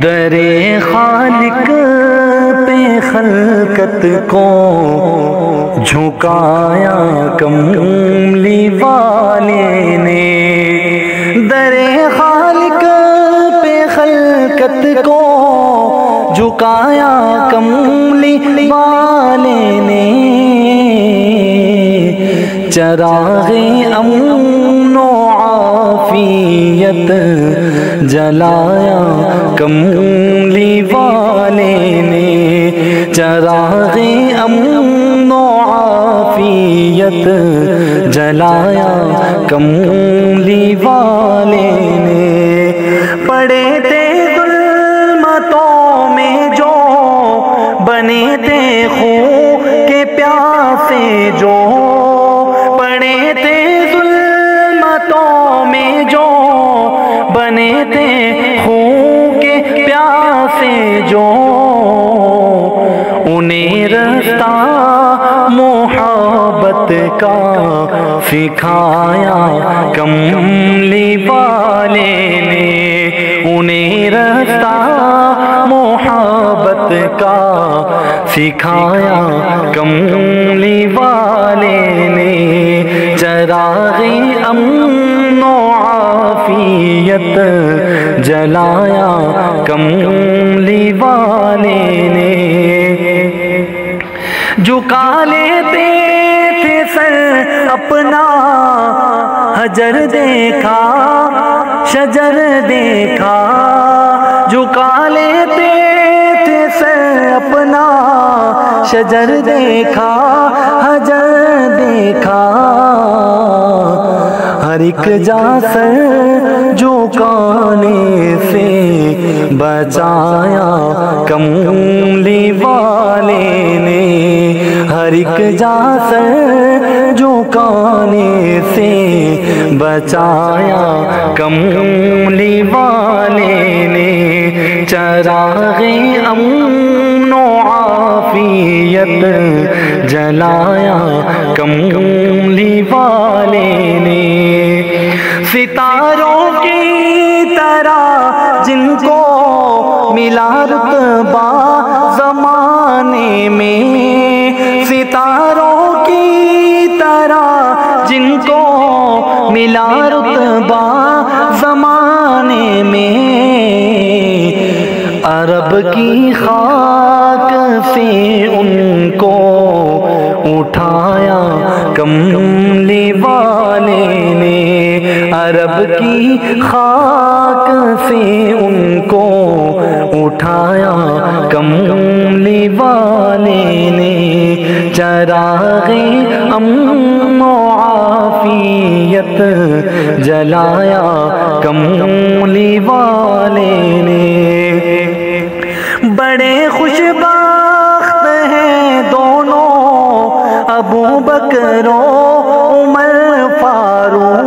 दरे खालिक पे खलकत को झुकाया कमली वाले ने। दरे खालिक पे खलकत को झुकाया कमली वाले ने। चरागे अमनो आफियत जलाया कमली वाले ने चरागे अमनो आफियत जलाया कमली उन्हें रास्ता मोहब्बत का सिखाया, कमली वाले ने उन्हें रास्ता मोहब्बत का सिखाया, कमली वाले ने चरागे अमनो आफियत जलाया कमली वाले ने झुका लेते थे सर अपना हजर देखा, शजर देखा। झुका लेते थे सर अपना शजर देखा, हजर देखा। हर एक जा झुकाने से बचाया कमली वाले ने। हर एक जा सर झुकाने से बचाया कमली वाले ने। चरागे अमनो आफियत जलाया कमली वाले ने। सितारों की तरह जिनको मिला रुतबा जमाने में। सितारों की तरह जिनको मिला रुतबा जमाने में। अरब की खाक से उनको उठाया कमली वाले अरब की खाक से उनको उठाया। कमली वाले ने चरागे अम्मो आफियत जलाया। कमली वाले ने बड़े खुशबाख्त हैं दोनों। अबू बकरो उमर फारूक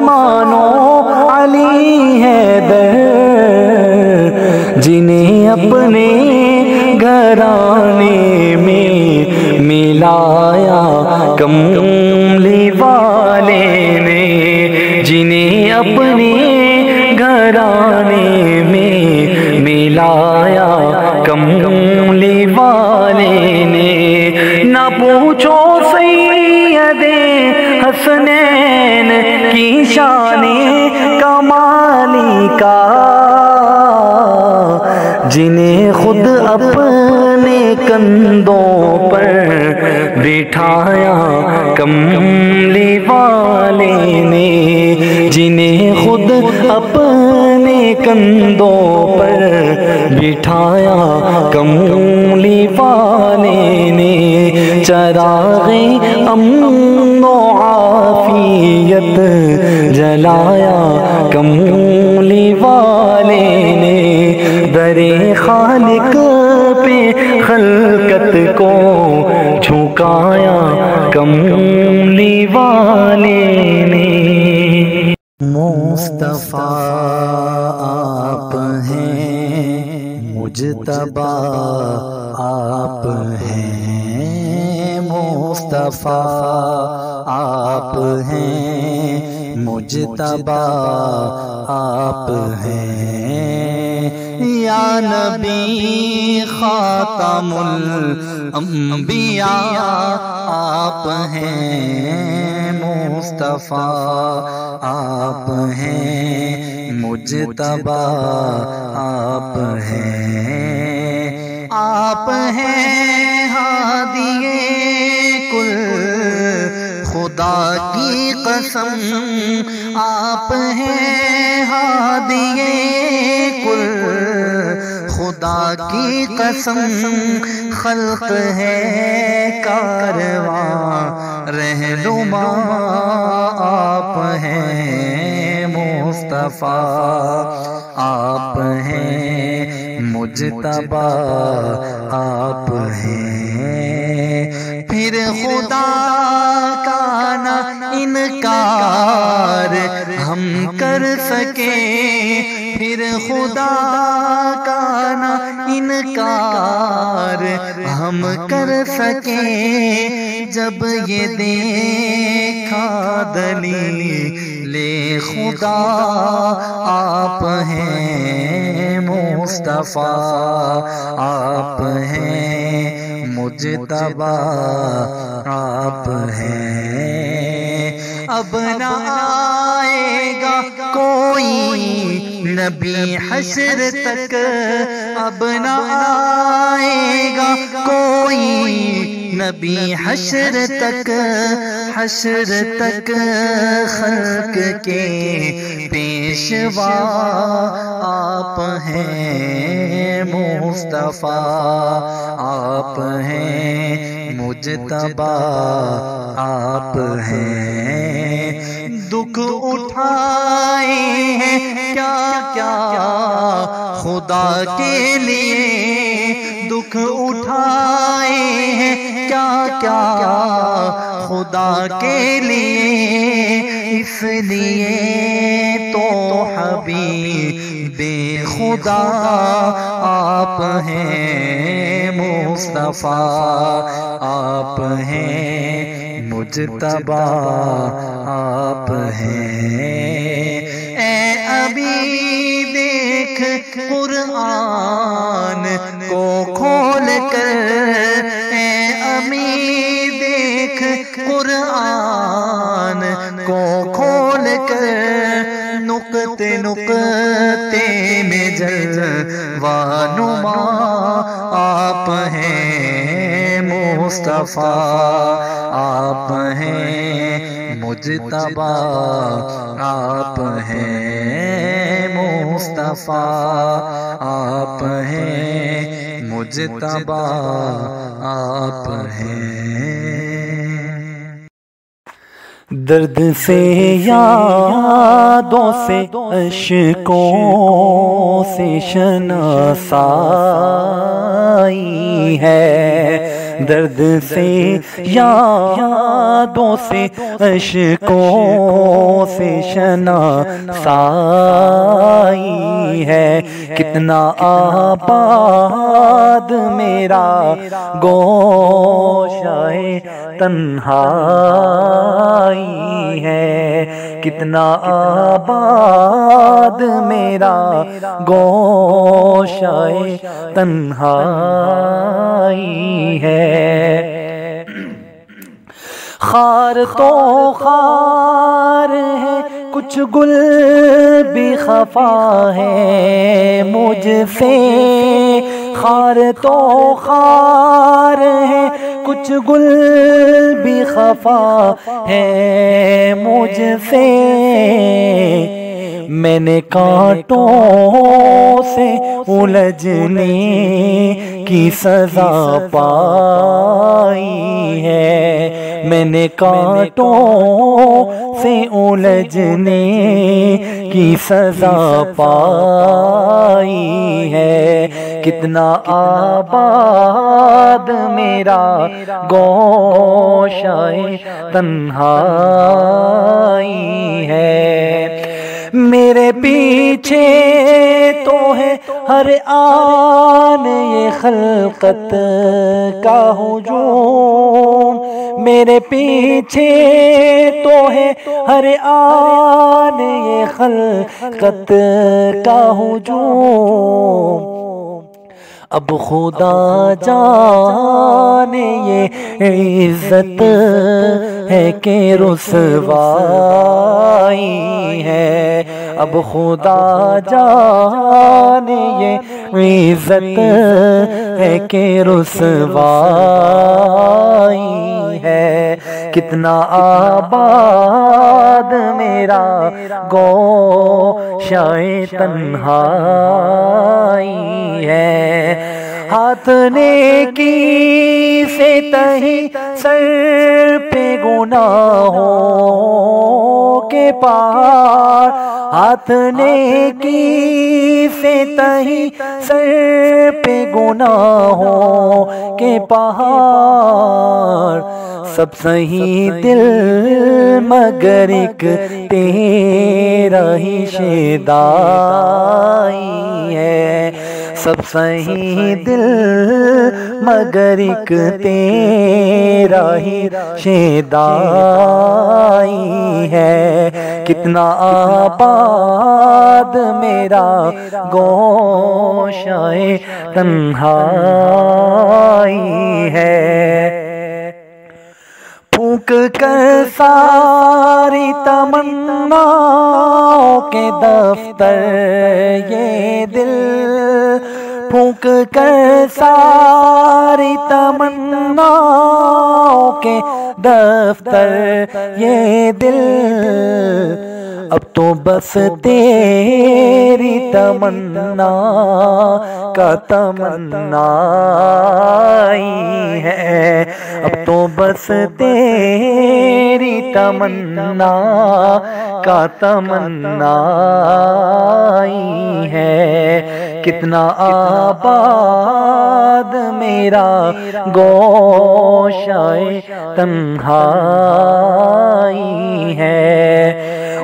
वो अली है दर जिन्हें अपने घराने में मिलाया कमली कंधों पर बिठाया, कमली वाले ने चरागे अमनो आफियत जलाया, कमली वाले ने दरे खालिक पे खलकत को झुकाया, कमली वाले ने। मुस्तफ़ा। आप हैं मुजतबा आप हैं, मुस्तफ़ा आप हैं मुजतबा आप हैं। या नबी खातमुल अंबिया आप हैं। मुस्तफ़ा, आप हैं मुजतबा, आप हैं। आप हैं हादिए कुल, खुदा की कसम। आप हैं हादिए कुल। खुदा की कसम, खल्क है कारवा, रहनुमा आप हैं मुस्तफ़ा, आप हैं मुजतबा, आप हैं। फिर खुदा का ना इनकार हम कर सके, फिर खुदा का हम कर सके जब ये देखा दली ले खुदा आप हैं मुस्तफ़ा आप हैं मुझ आप हैं नबी हसर तक अब न आएगा कोई नबी हसर तक हसर तक खल्क के पेशवा आप हैं मुस्तफ़ा आप हैं मुजतबा आप हैं दुख उठाए हैं। क्या क्या खुदा के लिए दुख उठाए हैं। क्या क्या खुदा के लिए इसलिए तो हबी बेखुदा आप हैं मुस्तफ़ा, आप हैं मुजतबा आप हैं। ए अभी देख कुरआन को खोल कर। ए अमी देख कुरआन को खोल कर। नुकते नुकते में जलवानुमा आप हैं। मुस्तफ़ा, आप हैं मुजतबा, आप हैं मुस्तफ़ा, आप हैं मुजतबा, आप हैं। दर्द से यादों से, अशकों से शनासाई है। दर्द से यादों से अशकों से शनासाई है। कितना आबाद मेरा गोशाए तन्हाई है। कितना आबाद मेरा गोशाए तन्हाई है। खार तो खार है कुछ गुल भी खफा है मुझसे। खार तो खार है कुछ गुल भी खफा है मुझसे। मैंने कांटों से उलझने की सजा पाई है। मैंने कांटों से उलझने की सजा पाई कितना आबाद मेरा गोशाए तन्हाई है। मेरे पीछे तो है हर आन ये खलकत का हुजूम। मेरे पीछे तो है हर आन ये खलकत का हुजूम। अब खुदा जाने ये इज़्ज़त है के रुसवाई है। अब खुदा जाने ये इज़्ज़त है के रुसवाई है। कितना आबाद मेरा गो शाय तन्हाई है। हाथ ने की से तही सर पे गुनाहों के पार, हाथ ने की से तही सर पे गुनाहों के पहाड़ सब सही दिल मगर एक तेरा ही शेदाई है। सब सही दिल मगर एक तेरा ही शेदाई है। कितना आबाद मेरा गोशाए तन्हाई है। फूक कर सारी तमन्नाओं के दफ्तर ये दिल फूक कर सारी तमन्नाओं के दफ्तर, ये दिल। अब तो बस तेरी तमन्ना का तमन्नाई है अब तो बस तेरी तमन्ना का तमन्नाई है। कितना आबाद मेरा गोशाए तन्हाई है।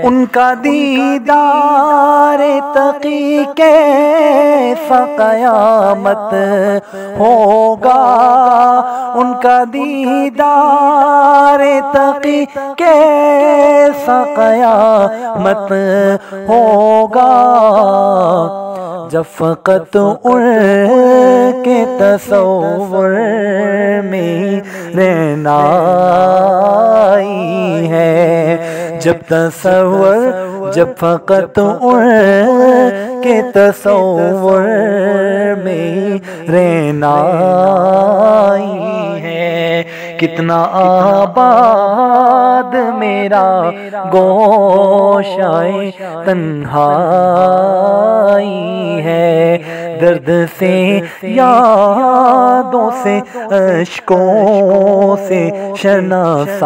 उनका दीदार तकी के कयामत होगा। उनका दीदार तकी के कयामत होगा। जब फ़कत उनके तस्वर में रहना है, जब तस्वर जब फ़कत के तस्वर में रहना है, कितना आबाद मेरा गोशाए तन्हाई है दर्द से, यादों से, अशकों से शनासाई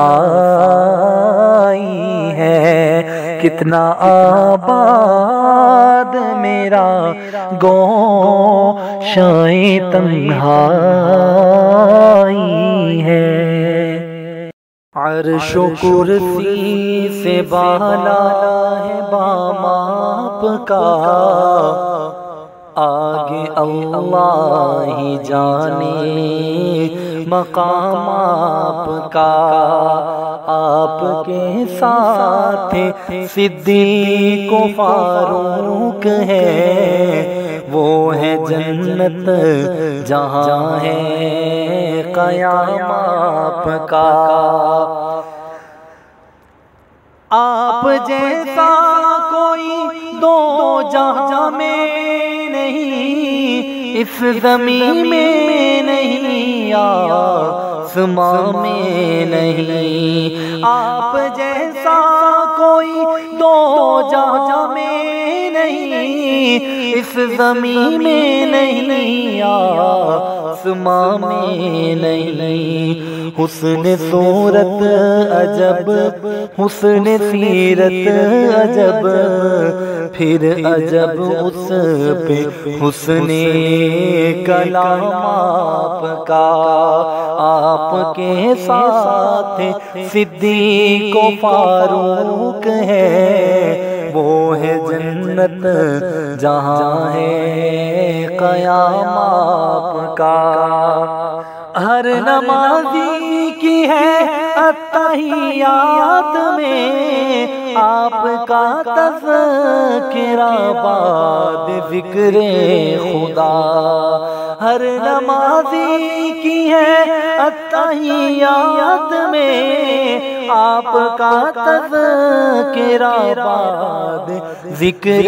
है। कितना आबाद मेरा गो शाए तन्हाई है। अर्श कुर्सी से बाला है बामाप का आगे अल्लाह ही जाने मकाम आपका। आपके साथ सिद्दीक को फारूक है। वो है जन्नत, जहाँ है कयाम आपका। आप जैसा कोई दो जहाँ में इस ज़मीन में नहीं आसमां में नहीं। आप जैसा कोई दो जा में नहीं, इस ज़मीन में नहीं आसमां में नहीं, हुस्न सूरत अजब, हुस्न सीरत अजब, फिर अजब उस पे हुस्न कलाम आपका, आपके साथ सिद्दी को फारूक है वो है जन्नत जहाँ है कयाम आपका हर नमाजी की है अतहियात में आपका तज़किरा बाद ज़िक्र खुदा। हर नमाजी की है अतहियात में आपका तज़किरा बाद ज़िक्र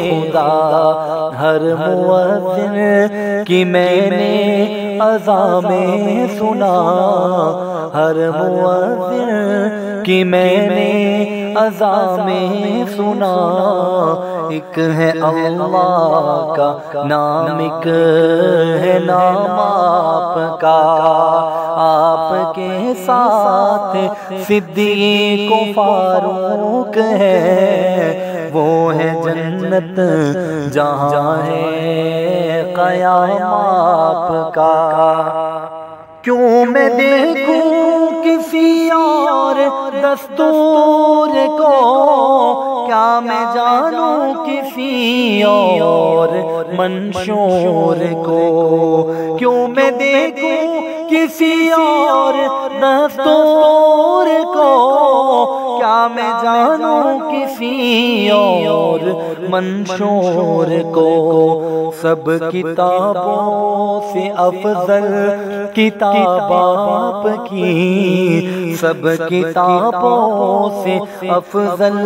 खुदा। हर मुअज्जिन की मैंने अजा सुना। हर मुआजिर की मैंने अजा सुना। एक है अल्लाह का नाम, एक है नाम आपके। साथ सिद्दी को फारूक है। वो है जन्नत, जहाँ है कयाम आपका क्यों मैं देखूँ किसी और दस्तूर को? क्या मैं जानूं किसी और मंशूर को? क्यों मैं देखूँ किसी और दस्तूर को? क्या मैं जानूं किसी और मंशूर को? सब किताबों से अफजल किताब आपकी सब किताबों से अफजल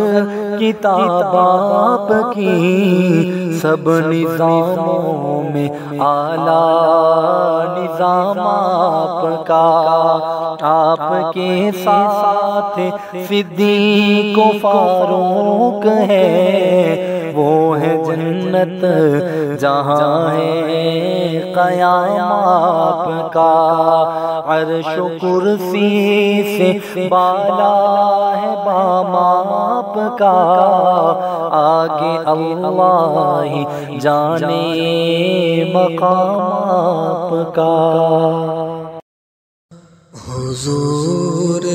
किताब की सब निज़ामों में आला निज़ाम आपका। आपके साथ सिद्धि को फारूक है। वो है जन्नत जहाँ है कयाम आपका अर्श कुर्सी से बाला है बाम का। आगे अल्लाह ही जाने मकाम आपका हुजूर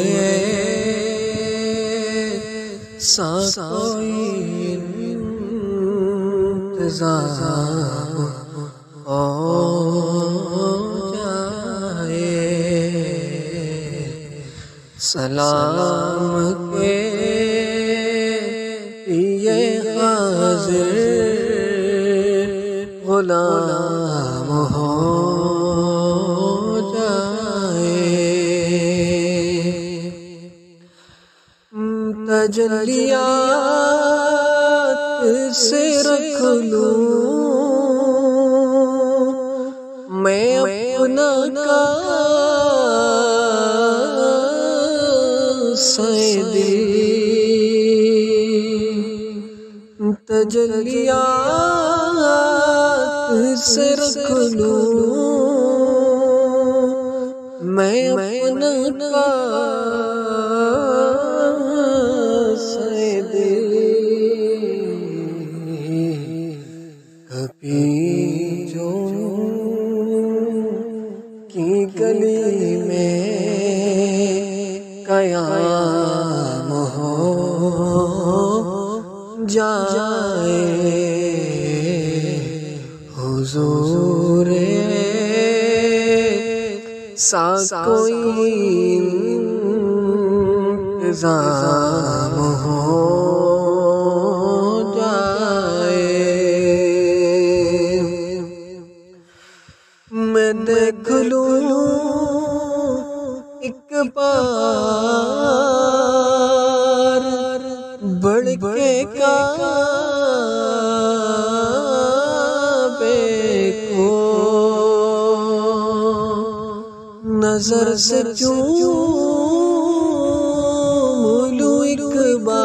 सा इंतज़ाम हो जाए सलाम के ये हाजिर गुलाम हो तजलियात से रख लूँ मैं अपना का सैदी तजलियात से रख लूँ। नज़र से चूलू एक बार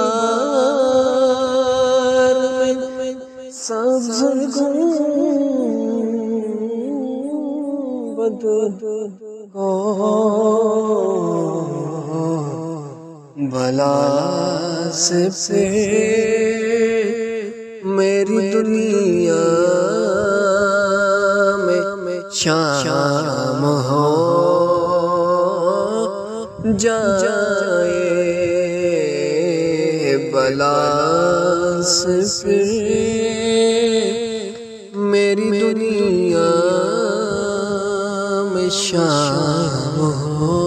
में। सब्ज भला से पे मेरी दुनिया में शाम जाए बला मेरी दुनिया में शाम हो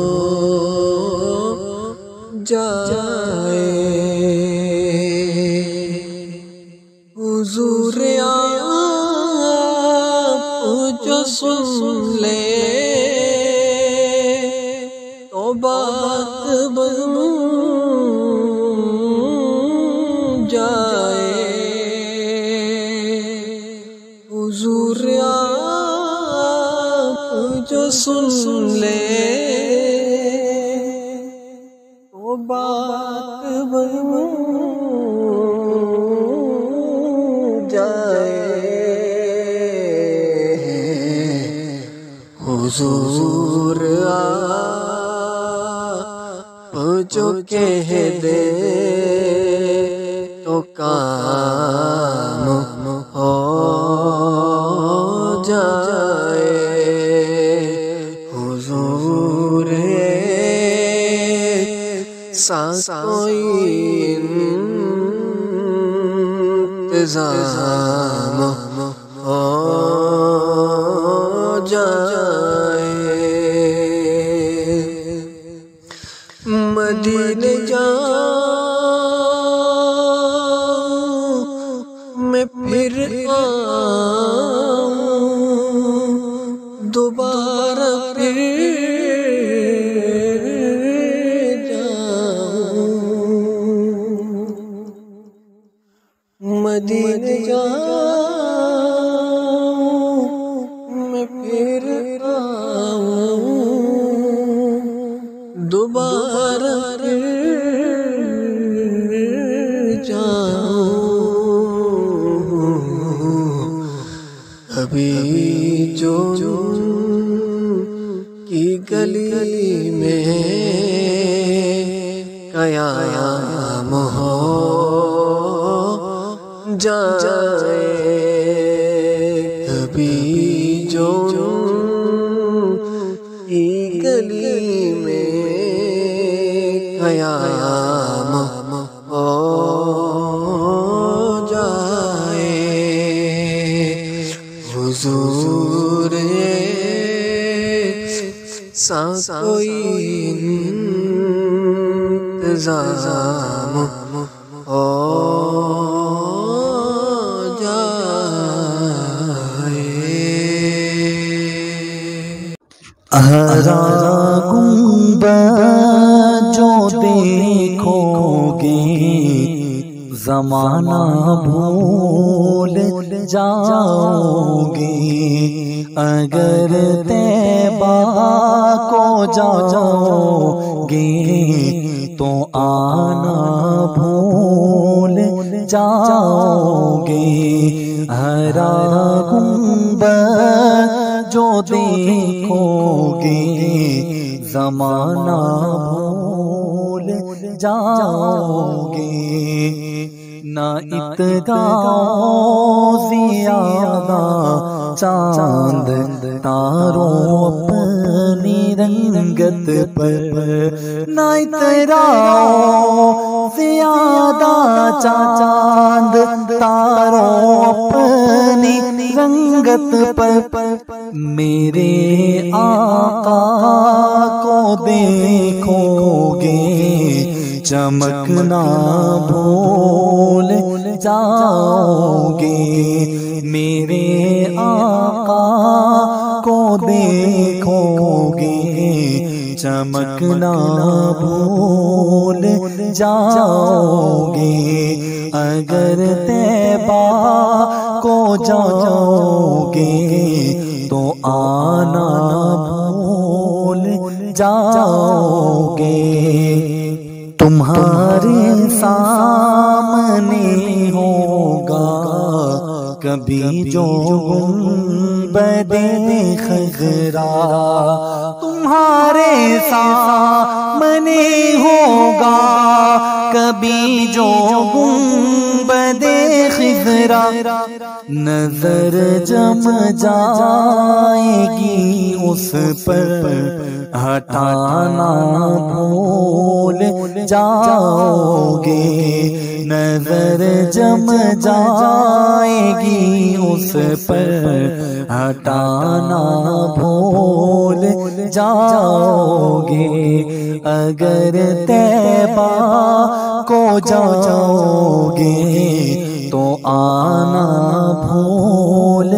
जाए। हुजूर जो सुन ले। हुजूर आप जो कह दे तो काम हो जाए। हुजूर सा कोई इंतज़ाम जाऊँ। अभी जो की गली में कया हो जाए कोई इंतज़ाम हो जाए हरा गुंबद जो देखोगे जमाना भूल जाओगे। अगर तैबा को जाओगे तो आना भूल जाओगे। हरा गुंबद जो देखोगे, जमाना भूल जाओगे। ना इतगाओ जियादा चाँद तारों अपनी रंगत पर ना इतराओ जियादा चाँद तारों अपनी रंगत पर मेरे आका को देखोगे चमकना भूल जाओगे मेरे आका को देखोगे। चमकना भूल जाओगे। अगर तैबा को जाओगे तो आना भूल जाओगे। तुम्हारे सामने होगा कभी जो बदे खजरा, तुम्हारे सा सामने होगा। कभी जो बदे खजरा, नज़र जम जाएगी उस पर। हटाना भूल जाओगे नज़र जम जाएगी उस पर, हटाना भूल जाओगे। अगर तैबा को जाओगे तो आना भूल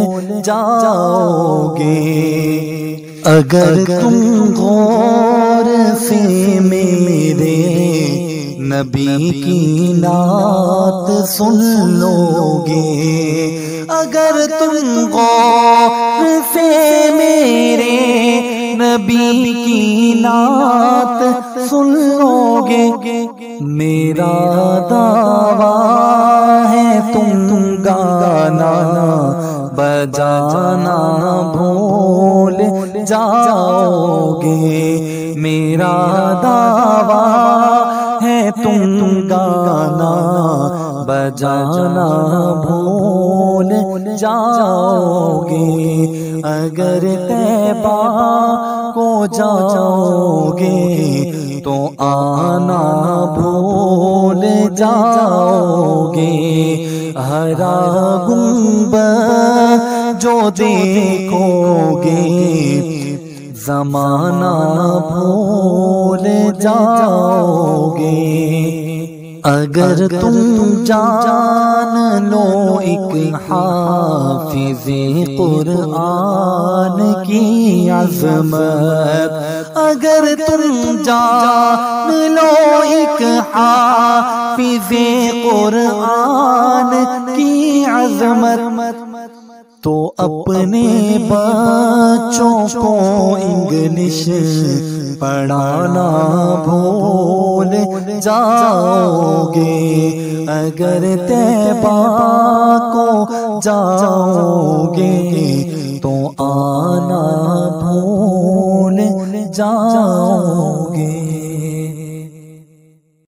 जाओगे। अगर तुम गौर से मेरे नबी की नात सुन लोगे। अगर तुम गौर से मेरे नबी की नात सुन लोगे। मेरा दावा है तुम गाना बजाना भूल जाओगे। मेरा दावा तुम गाना बजाना भूल जाओगे। अगर तैबा को जाओगे तो आना भूल जाओगे। हरा गुंब जो देखोगे, जमाना भूल जाओगे। अगर तुम जान लो एक हाफिज कुरान की अजमत। अगर तुम जान लो एक हाफिज कुरान की अजमत। तो अपने बच्चों को इंग्लिश पढ़ाना भूल जाओगे। अगर तैबा को जाओगे तो आना भूल जाओ